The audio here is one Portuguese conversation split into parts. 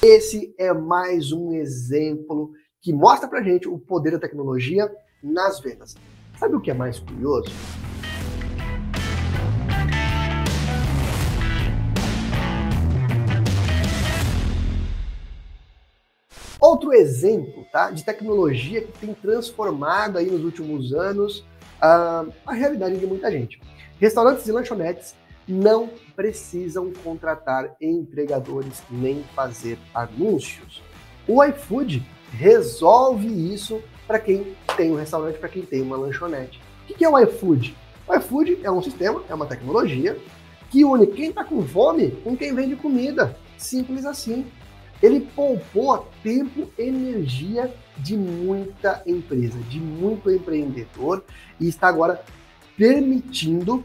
Esse é mais um exemplo que mostra pra gente o poder da tecnologia nas vendas. Sabe o que é mais curioso? Outro exemplo tá, de tecnologia que tem transformado aí nos últimos anos uh, a realidade de muita gente. Restaurantes e lanchonetes não precisam contratar entregadores nem fazer anúncios. O iFood resolve isso para quem tem um restaurante, para quem tem uma lanchonete. O que é o iFood? O iFood é um sistema, é uma tecnologia que une quem está com fome com quem vende comida. Simples assim. Ele poupou tempo, energia de muita empresa, de muito empreendedor e está agora permitindo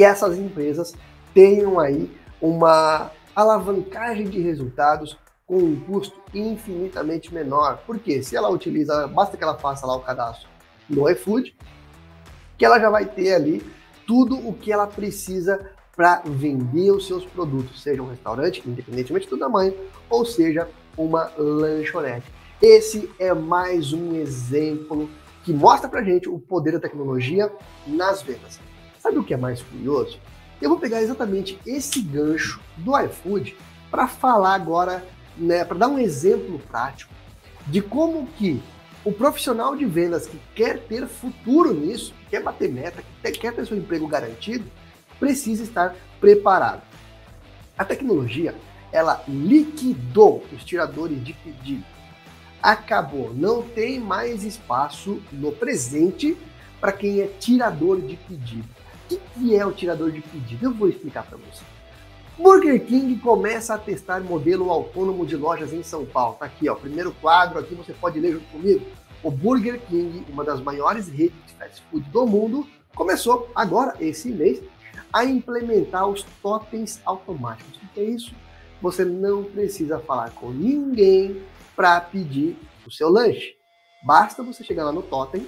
que essas empresas tenham aí uma alavancagem de resultados com um custo infinitamente menor. Porque se ela utiliza, basta que ela faça lá o cadastro no iFood, que ela já vai ter ali tudo o que ela precisa para vender os seus produtos, seja um restaurante, independentemente do tamanho, ou seja uma lanchonete. Esse é mais um exemplo que mostra para gente o poder da tecnologia nas vendas. Sabe o que é mais curioso? Eu vou pegar exatamente esse gancho do iFood para falar agora, né, para dar um exemplo prático de como que o profissional de vendas que quer ter futuro nisso, quer bater meta, que quer ter seu emprego garantido, precisa estar preparado. A tecnologia, ela liquidou os tiradores de pedido. Acabou, não tem mais espaço no presente para quem é tirador de pedido. O que é o tirador de pedido? Eu vou explicar para você. Burger King começa a testar modelo autônomo de lojas em São Paulo. Tá aqui, ó, primeiro quadro, aqui você pode ler junto comigo. O Burger King, uma das maiores redes de fast food do mundo, começou agora, esse mês, a implementar os totens automáticos. O que é isso? Você não precisa falar com ninguém para pedir o seu lanche. Basta você chegar lá no totem,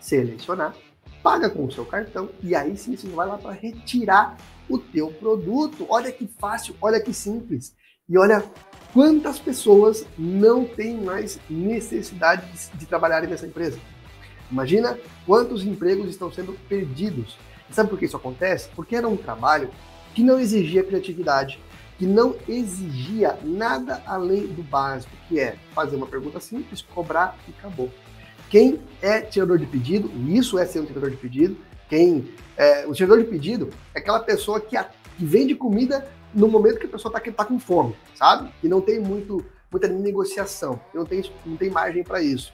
selecionar, paga com o seu cartão e aí sim você vai lá para retirar o teu produto. Olha que fácil, olha que simples. E olha quantas pessoas não têm mais necessidade de, de nessa empresa. Imagina quantos empregos estão sendo perdidos. E sabe por que isso acontece? Porque era um trabalho que não exigia criatividade, que não exigia nada além do básico, que é fazer uma pergunta simples, cobrar e acabou. Quem é tirador de pedido, e isso é ser um tirador de pedido, quem é, o tirador de pedido é aquela pessoa que, a, que vende comida no momento que a pessoa está tá com fome, sabe? E não tem muito, muita negociação, não tem, não tem margem para isso.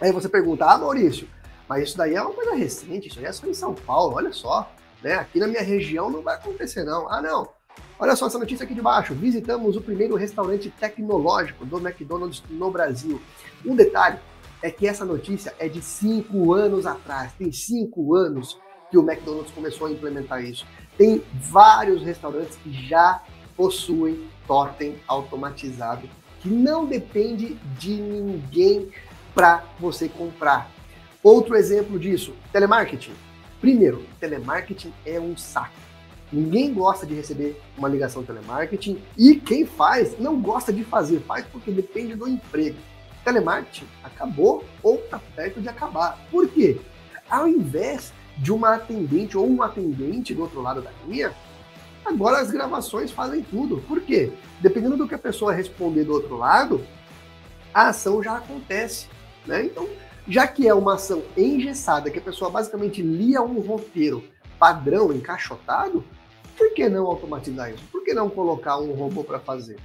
Aí você pergunta, ah, Maurício, mas isso daí é uma coisa recente, isso aí é só em São Paulo, olha só. Né? Aqui na minha região não vai acontecer, não. Ah, não. Olha só essa notícia aqui de baixo. Visitamos o primeiro restaurante tecnológico do McDonald's no Brasil. Um detalhe é que essa notícia é de cinco anos atrás. Tem cinco anos que o McDonald's começou a implementar isso. Tem vários restaurantes que já possuem totem automatizado que não depende de ninguém para você comprar. Outro exemplo disso, telemarketing. Primeiro, telemarketing é um saco. Ninguém gosta de receber uma ligação telemarketing e quem faz não gosta de fazer, faz porque depende do emprego. Telemarketing acabou ou está perto de acabar. Por quê? Ao invés de uma atendente ou um atendente do outro lado da linha, agora as gravações fazem tudo. Por quê? Dependendo do que a pessoa responder do outro lado, a ação já acontece. Né? Então, já que é uma ação engessada, que a pessoa basicamente lia um roteiro padrão, encaixotado, por que não automatizar isso? Por que não colocar um robô para fazer?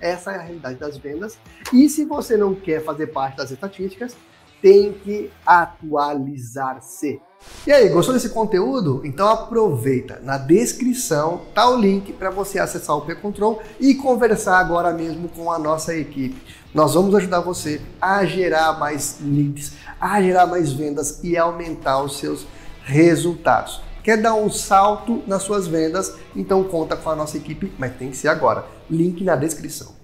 Essa é a realidade das vendas. E se você não quer fazer parte das estatísticas, tem que atualizar-se. E aí, gostou desse conteúdo? Então aproveita. Na descrição tá o link para você acessar o P-Control e conversar agora mesmo com a nossa equipe. Nós vamos ajudar você a gerar mais leads, a gerar mais vendas e aumentar os seus resultados. Quer dar um salto nas suas vendas? Então conta com a nossa equipe, mas tem que ser agora. Link na descrição.